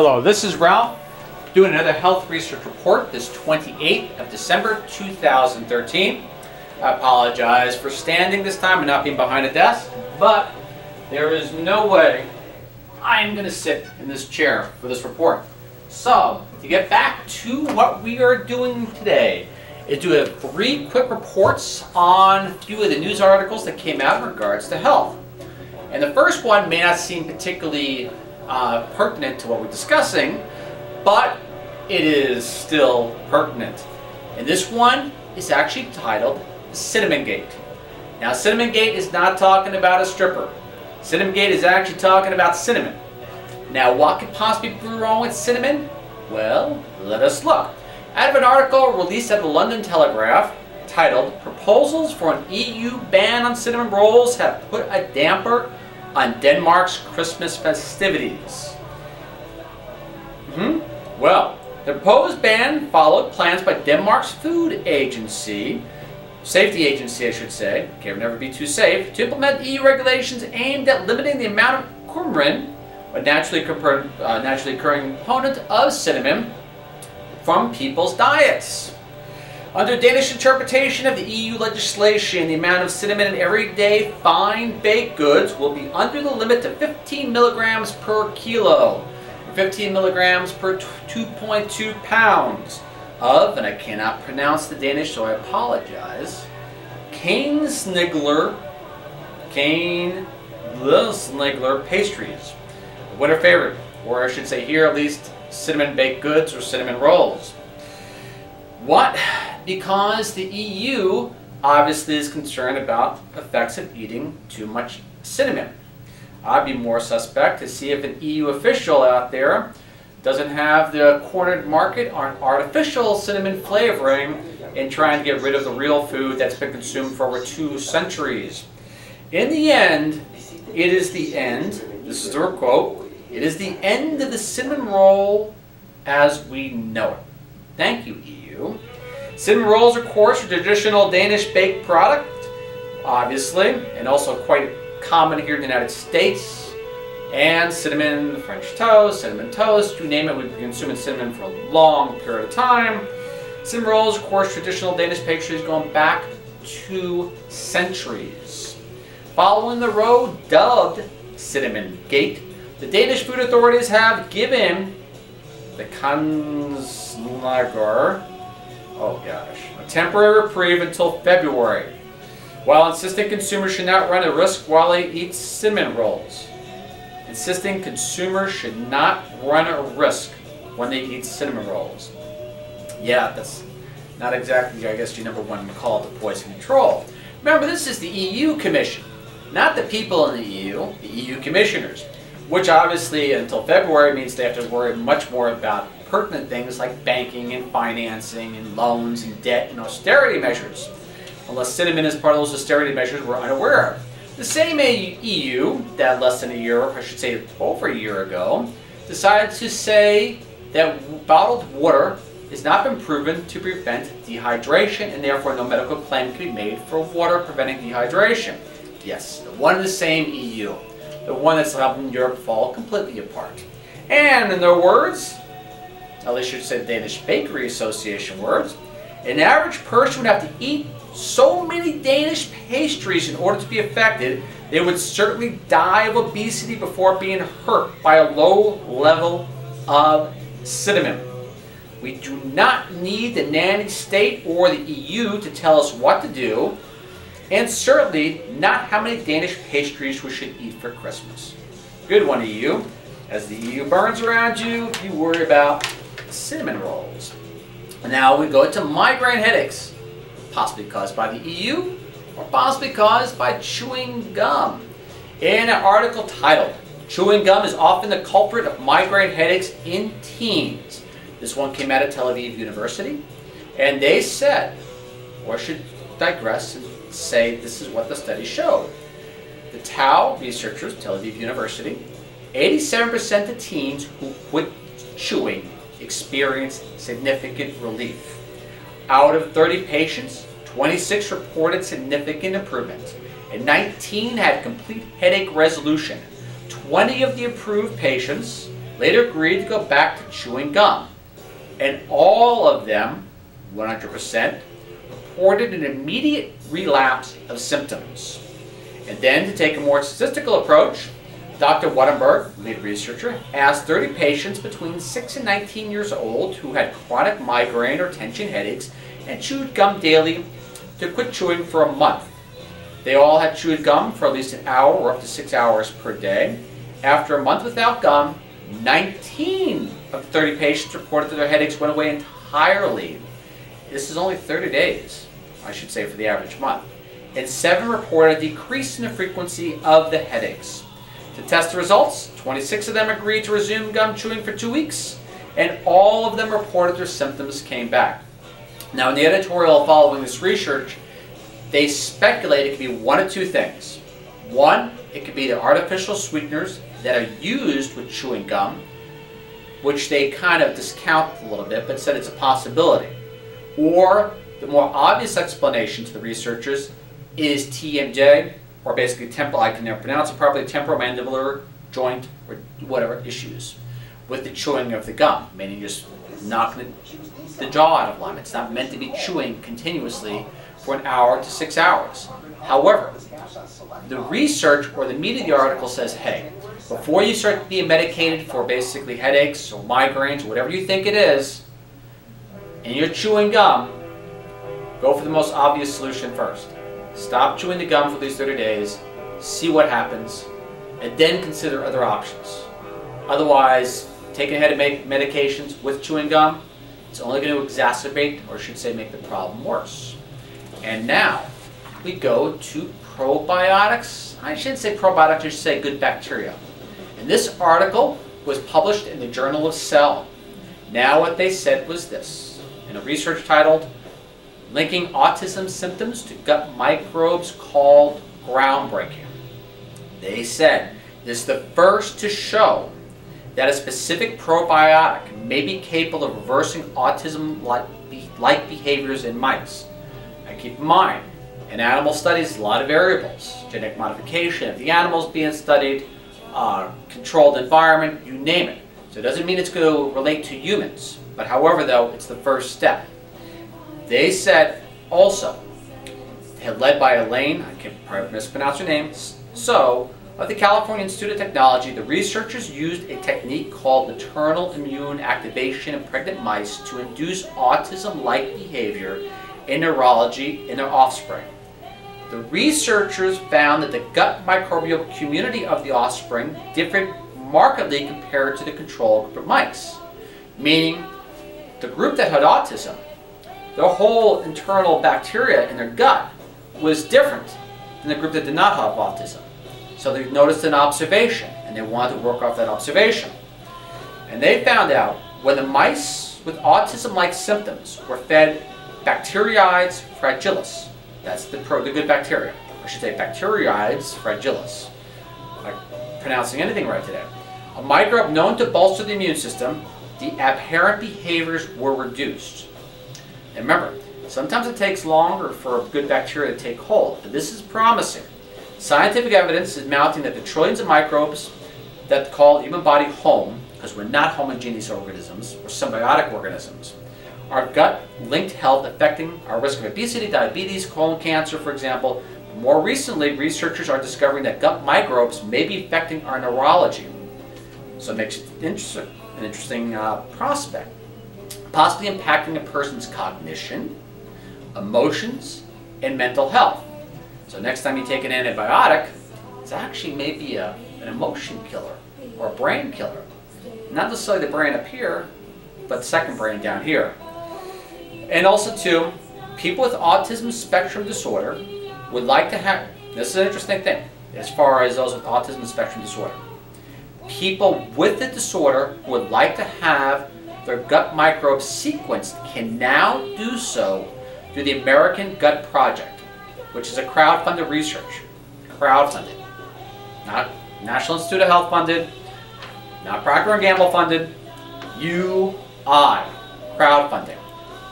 Hello, this is Ralph doing another health research report this 28th of December 2013. I apologize for standing this time and not being behind a desk, but there is no way I am going to sit in this chair for this report. So, to get back to what we are doing today, is do three quick reports on a few of the news articles that came out in regards to health. And the first one may not seem particularly uh, pertinent to what we're discussing, but it is still pertinent. And this one is actually titled Cinnamon Gate. Now Cinnamon Gate is not talking about a stripper. Cinnamon Gate is actually talking about cinnamon. Now what could possibly be wrong with cinnamon? Well, let us look. Out of an article released at the London Telegraph titled Proposals for an EU ban on cinnamon rolls have put a damper on Denmark's Christmas festivities. Hmm? Well, the proposed ban followed plans by Denmark's food agency, safety agency I should say, can never be too safe, to implement EU regulations aimed at limiting the amount of coumarin, a naturally, uh, naturally occurring component of cinnamon, from people's diets. Under Danish interpretation of the EU legislation, the amount of cinnamon in everyday fine baked goods will be under the limit to 15 milligrams per kilo, 15 milligrams per 2.2 pounds of, and I cannot pronounce the Danish so I apologize, Kane Snigler, Kane Snigler pastries. What favorite, or I should say here at least, cinnamon baked goods or cinnamon rolls. What? Because the EU obviously is concerned about effects of eating too much cinnamon. I'd be more suspect to see if an EU official out there doesn't have the cornered market on artificial cinnamon flavoring and trying to get rid of the real food that's been consumed for over two centuries. In the end, it is the end, this is their quote, it is the end of the cinnamon roll as we know it. Thank you, EU. Cinnamon rolls, of course, are traditional Danish baked product, obviously, and also quite common here in the United States. And cinnamon French toast, cinnamon toast, you name it, we've been consuming cinnamon for a long period of time. Cinnamon rolls, of course, traditional Danish pastries going back two centuries. Following the road dubbed Cinnamon Gate, the Danish food authorities have given the Kanslager, oh gosh, a temporary reprieve until February, while insisting consumers should not run a risk while they eat cinnamon rolls. Insisting consumers should not run a risk when they eat cinnamon rolls. Yeah, that's not exactly, I guess, your number one call to poison control. Remember, this is the EU Commission, not the people in the EU, the EU commissioners which obviously until February means they have to worry much more about pertinent things like banking and financing and loans and debt and austerity measures. Unless cinnamon is part of those austerity measures we're unaware of. The same EU that less than a year, or I should say over a year ago, decided to say that bottled water has not been proven to prevent dehydration and therefore no medical claim can be made for water preventing dehydration. Yes, the one and the same EU the one that's helping Europe fall completely apart. And in their words, at least say Danish Bakery Association words, an average person would have to eat so many Danish pastries in order to be affected, they would certainly die of obesity before being hurt by a low level of cinnamon. We do not need the nanny state or the EU to tell us what to do and certainly not how many Danish pastries we should eat for Christmas. Good one, EU. As the EU burns around you, you worry about cinnamon rolls. Now we go to migraine headaches, possibly caused by the EU or possibly caused by chewing gum. In an article titled, Chewing Gum is Often the Culprit of Migraine Headaches in Teens. This one came out of Tel Aviv University, and they said, or should digress and say this is what the study showed. The TAU researchers, Tel Aviv University, 87% of teens who quit chewing experienced significant relief. Out of 30 patients, 26 reported significant improvement, and 19 had complete headache resolution. 20 of the approved patients later agreed to go back to chewing gum. And all of them, 100%, reported an immediate relapse of symptoms. And then to take a more statistical approach, Dr. Watemberg, lead researcher, asked 30 patients between 6 and 19 years old who had chronic migraine or tension headaches and chewed gum daily to quit chewing for a month. They all had chewed gum for at least an hour or up to six hours per day. After a month without gum, 19 of the 30 patients reported that their headaches went away entirely. This is only 30 days, I should say, for the average month. And 7 reported a decrease in the frequency of the headaches. To test the results, 26 of them agreed to resume gum chewing for two weeks, and all of them reported their symptoms came back. Now, in the editorial following this research, they speculate it could be one of two things. One, it could be the artificial sweeteners that are used with chewing gum, which they kind of discount a little bit, but said it's a possibility. Or the more obvious explanation to the researchers is TMJ, or basically temporal, I can never pronounce it properly, temporomandibular joint or whatever issues with the chewing of the gum, meaning just knocking the, the jaw out of line. It's not meant to be chewing continuously for an hour to six hours. However, the research or the meat of the article says, hey, before you start being medicated for basically headaches or migraines or whatever you think it is, and you're chewing gum, go for the most obvious solution first. Stop chewing the gum for these 30 days, see what happens, and then consider other options. Otherwise, taking ahead of medications with chewing gum, it's only going to exacerbate, or should say make the problem worse. And now, we go to probiotics. I shouldn't say probiotics, I should say good bacteria. And this article was published in the Journal of Cell. Now what they said was this, in a research titled, Linking Autism Symptoms to Gut Microbes called Groundbreaking. They said, this is the first to show that a specific probiotic may be capable of reversing autism-like behaviors in mice. And keep in mind, in animal studies, a lot of variables. Genetic modification of the animals being studied, uh, controlled environment, you name it. So it doesn't mean it's going to relate to humans. But however, though, it's the first step. They said also, led by Elaine, I can probably mispronounce her name, so, of the California Institute of Technology, the researchers used a technique called maternal immune activation in pregnant mice to induce autism-like behavior in neurology in their offspring. The researchers found that the gut microbial community of the offspring differed markedly compared to the control group of mice. Meaning, the group that had autism, the whole internal bacteria in their gut was different than the group that did not have autism. So they noticed an observation, and they wanted to work off that observation. And they found out when the mice with autism-like symptoms were fed Bacteroides fragilis, that's the, pro, the good bacteria. I should say Bacteroides fragilis. I'm pronouncing anything right today. A microbe known to bolster the immune system, the aberrant behaviors were reduced. And remember, sometimes it takes longer for good bacteria to take hold, but this is promising. Scientific evidence is mounting that the trillions of microbes that call human body home, because we're not homogeneous organisms, we're symbiotic organisms, our gut-linked health affecting our risk of obesity, diabetes, colon cancer, for example. More recently, researchers are discovering that gut microbes may be affecting our neurology. So it makes it an interesting uh, prospect. Possibly impacting a person's cognition, emotions, and mental health. So next time you take an antibiotic, it's actually maybe a, an emotion killer or a brain killer. Not necessarily the brain up here, but the second brain down here. And also too, people with autism spectrum disorder would like to have, this is an interesting thing, as far as those with autism spectrum disorder. People with the disorder would like to have their gut microbes sequenced can now do so through the American Gut Project, which is a crowd-funded research. Crowd-funded. Not National Institute of Health funded, not Procter & Gamble funded, UI, crowdfunding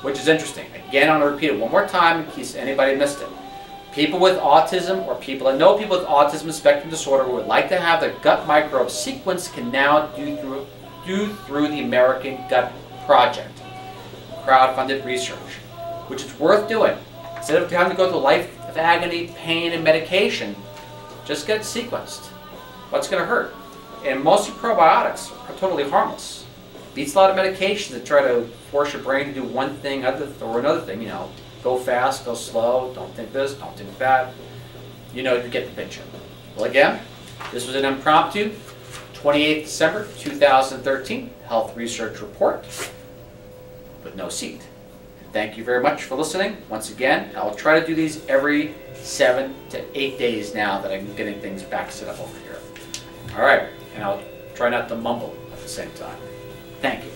which is interesting. Again, I'm going to repeat it one more time in case anybody missed it. People with autism or people that know people with autism spectrum disorder who would like to have their gut microbe sequence can now do through, do through the American Gut Project, crowd-funded research, which is worth doing. Instead of having to go through life of agony, pain, and medication, just get it sequenced. What's going to hurt? And most probiotics are totally harmless. Beats a lot of medications that try to force your brain to do one thing other or another thing. You know, go fast, go slow, don't think this, don't think that. You know, you get the picture. Well, again, this was an impromptu 28th December 2013 Health Research Report with no seat. Thank you very much for listening. Once again, I'll try to do these every seven to eight days now that I'm getting things back set up over here. All right, and I'll try not to mumble at the same time. Thank you.